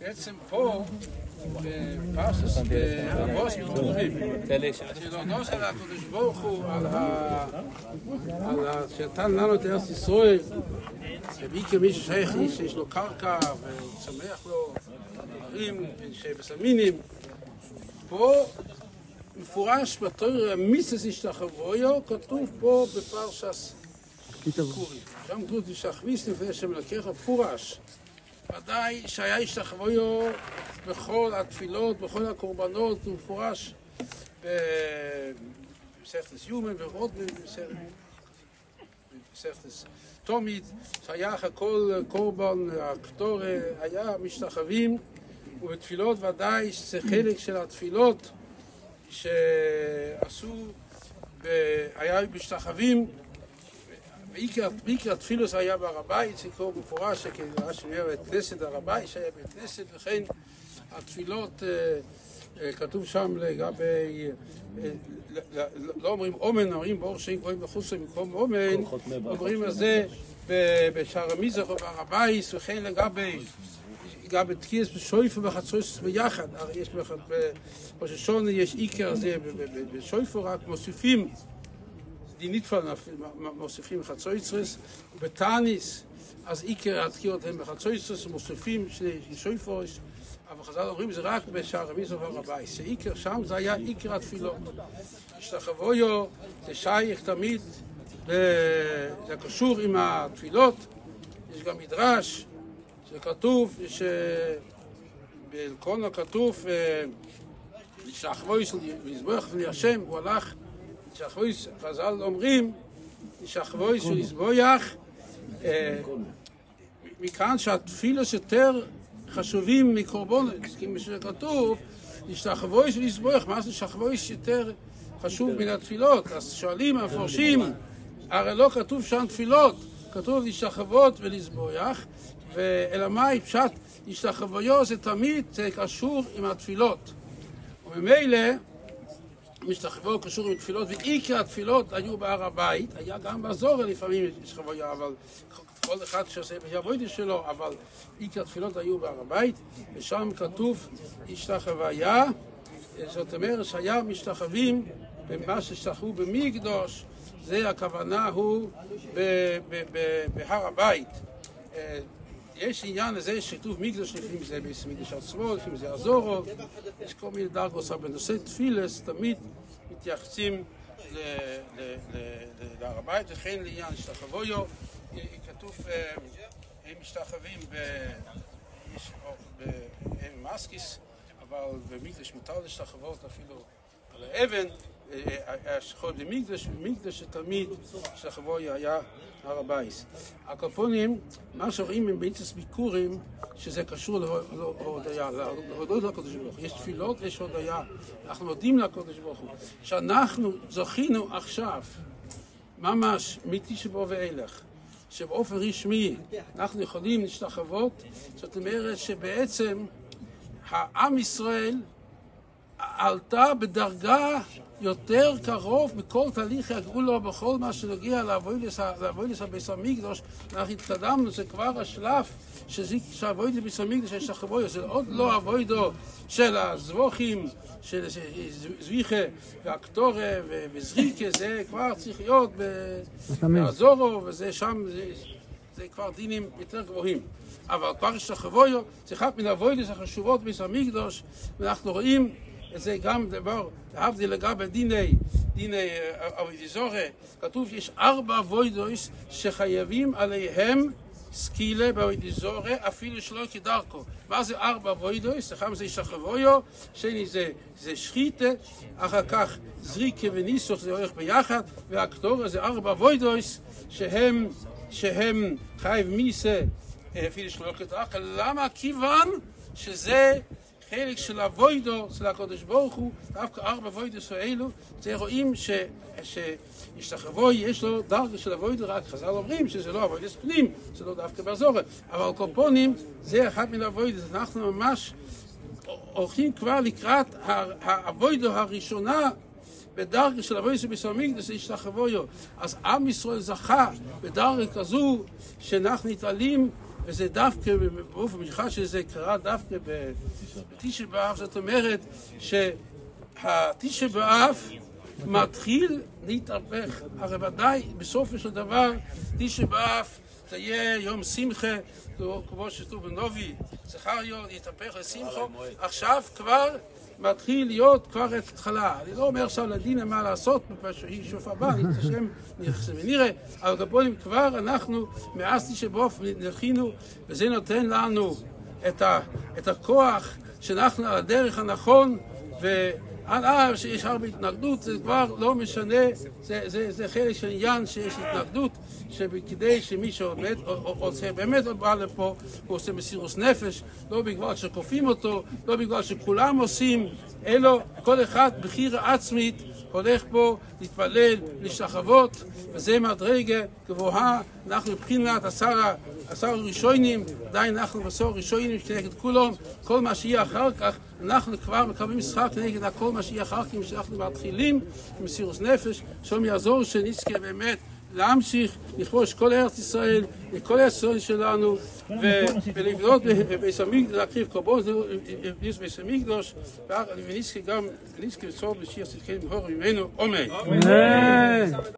בעצם פה, בפרשס, בראש מתקורבים, שלונו של הקדוש ברוך הוא על. שנתן לנו את ארץ ישראל, שמי כמי ששייך איש שיש לו קרקע וצומח לו דברים שבסמינים, פה מפורש בתור המיסס השתחוויו, כתוב פה בפרשס קורי. שם כתוב תשחוויס לפני השם אלוקיך, פורש. ודאי שהיה השתחוויו בכל התפילות, בכל הקורבנות, הוא מפורש במסכתס יומן ורוטמן, במסכתס תומית, שהיה הכל קורבן, הקטורי, היה משתחווים, ובתפילות ודאי שזה חלק של התפילות שעשו, היה משתחווים בעיקר התפילוס היה בהר הבית, זה קורא מפורש, שכנראה שאומר בית כנסת הר הבית, שהיה בית כנסת, וכן התפילות, כתוב שם לגבי, לא אומרים אומן, אומרים באור שאין קוראים בחוץ למקום אומן, אומרים על זה בשער המזרח או בהר הבית, וכן לגבי גם בתקיעס בשויפה וחצויס ביחד, הרי יש בראש השונה יש עיקר זה בשויפה רק מוסיפים די ניטפל מוסיפים חצויצרס, ובתאניס, אז עיקר התקיעות הם בחצויצרס, מוסיפים שני שויפורס, אבל חז"ל אומרים זה רק בשער המיזו והר הבית, שעיקר שם זה היה עיקר התפילות. השתחוויו זה שייך תמיד, זה קשור עם התפילות, יש גם מדרש, שכתוב, שבאלקונה כתוב, שחוויו של מזבוח לפני השם, הוא הלך שחוויס, חז"ל אומרים, שחוויס של יזבויח, מכאן שהתפילוס יותר חשובים מקורבנות, כמו שכתוב, שחוויס של יזבויח, מה זה שחוויס יותר חשוב מן התפילות? אז שואלים המפורשים, הרי לא כתוב שם תפילות, כתוב להשתחוות ולזבויח, אלא מאי פשט השתחוויו זה תמיד קשור עם התפילות. וממילא משתחוו קשור עם תפילות, ועיקר התפילות היו בהר הבית, היה גם באזור לפעמים יש חוויה, אבל כל אחד שעושה בעבודה שלו, אבל עיקר התפילות היו בהר הבית, ושם כתוב השתחוויה, זאת אומרת שהיה משתחווים במה שהשתחוו במקדוש, זה הכוונה הוא בהר הבית. יש עניין לזה שכתוב מקדוש, לפעמים זה מקדש עצמו, לפעמים זה אזורו, יש כל מיני דרגות, אבל בנושא תפילס תמיד מתייחסים להר הבית, וכן לעניין השתחוויו, כתוב, הם משתחווים במסקיס, אבל במקדש מותר להשתחוות אפילו על האבן, במקדש, במקדש שתמיד שחבוי היה הר הבייס. הקופונים, מה שרואים עם ביצס ביקורים, שזה קשור להודיה, להודות לקדוש ברוך הוא. יש תפילות ויש הודיה. אנחנו מודים לקדוש ברוך הוא. שאנחנו זכינו עכשיו, ממש מתשבו ואילך, שבאופן רשמי אנחנו יכולים להשתחוות, זאת אומרת שבעצם העם ישראל עלתה בדרגה יותר קרוב מכל תהליך הגאולה בכל מה שנוגע לאבוידס הביס המקדוש אנחנו התקדמנו, זה כבר השלב שהאבוידס הביס המקדוש יש החבויה, זה עוד לא אבוידו של הזבוכים, של זביחה והקטורה וזריקה, זה כבר צריך להיות באזורו וזה שם, זה, זה כבר דינים יותר גבוהים. אבל כבר יש החבויה, זה אחת מן האבוידס החשובות ביס המקדוש ואנחנו רואים זה גם דבר, להבדיל לגבי דיני, דיני אביזורה, כתוב שיש ארבע ווידויס שחייבים עליהם סקילה באביזורה, אפילו שלא כדרכו. מה זה ארבע ווידויס? אחד זה שחבויו, שני זה, זה שחיתה, אחר כך זריקה וניסוך זה הולך ביחד, והקטורה זה ארבע ווידויס שהם, שהם חייב מיסה, אפילו שלא כדרכו. למה? כיוון שזה חלק של הווידו של הקודש ברוך הוא, דווקא ארבע ווידוס האלו, זה רואים שהשתחרבוי יש לו דרגה של הווידו, רק חז"ל אומרים שזה לא הווידוס פנים, זה לא דווקא באזורת, אבל קופונים זה אחד מן הווידוס, אנחנו ממש הולכים כבר לקראת הווידו הראשונה בדרגה של אבוי שבסמיק זה השתחוויו. אז עם ישראל זכה בדרגה כזו שאנחנו נתעלים וזה דווקא, באופן מיוחד שזה קרה דווקא בתשע באב, זאת אומרת שהתשע באב מתחיל להתהפך. הרי ודאי בסופו של דבר תשע באב זה יהיה יום שמחה, כמו שכתוב בנובי, זכריו יתהפך לשמחו, עכשיו כבר מתחיל להיות כבר את התחלה. אני לא אומר עכשיו לדינה מה לעשות, שוף הבא, אני נתרשם, ונראה, אבל גבונים כבר אנחנו מאז תשע באוף נכינו, וזה נותן לנו את, ה, את הכוח שאנחנו על הדרך הנכון, ו... על אף שיש הרבה התנגדות, זה כבר לא משנה, זה, זה, זה חלק של עניין שיש התנגדות, שכדי שמי שעובד, רוצה באמת בא לפה, הוא עושה מסירוס נפש, לא בגלל שכופים אותו, לא בגלל שכולם עושים, אלא כל אחד בחירה עצמית הולך פה להתפלל, להשתחוות, וזה מדרגה גבוהה, אנחנו מבחינת עשר, עשר ראשונים, עדיין אנחנו בעשור ראשונים כנגד כולם, כל מה שיהיה אחר כך, אנחנו כבר מקבלים משחק כנגד כל מה שיהיה אחר כך, כשאנחנו מתחילים עם נפש, שם יעזור שנזכה באמת להמשיך לכבוש כל ארץ ישראל, כל ארץ שלנו, ולבנות בביס המקדוש, להקריב קורבן, בביס המקדוש, ונזכה גם, נזכה בצור בשיר צדקנו מהור ממנו, אמן.